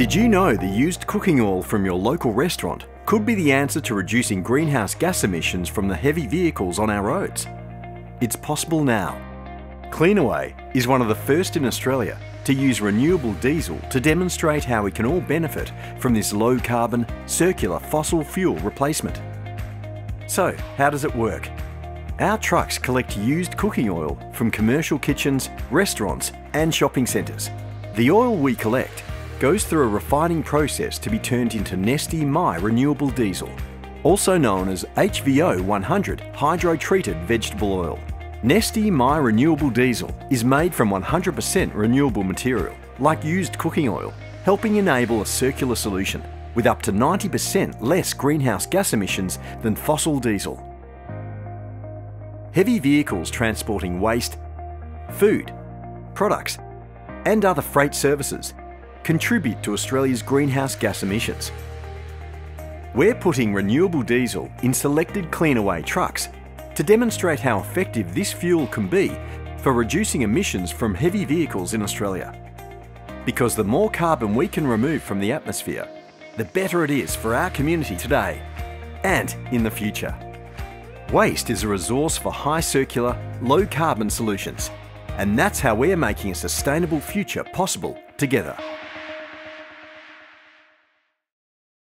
Did you know the used cooking oil from your local restaurant could be the answer to reducing greenhouse gas emissions from the heavy vehicles on our roads? It's possible now. Cleanaway is one of the first in Australia to use renewable diesel to demonstrate how we can all benefit from this low carbon, circular fossil fuel replacement. So, how does it work? Our trucks collect used cooking oil from commercial kitchens, restaurants, and shopping centres. The oil we collect goes through a refining process to be turned into Neste My renewable diesel, also known as HVO 100 hydro-treated vegetable oil. Neste My renewable diesel is made from 100% renewable material, like used cooking oil, helping enable a circular solution with up to 90% less greenhouse gas emissions than fossil diesel. Heavy vehicles transporting waste, food, products, and other freight services contribute to Australia's greenhouse gas emissions. We're putting renewable diesel in selected Cleanaway trucks to demonstrate how effective this fuel can be for reducing emissions from heavy vehicles in Australia. Because the more carbon we can remove from the atmosphere, the better it is for our community today and in the future. Waste is a resource for high circular, low carbon solutions, and that's how we're making a sustainable future possible together.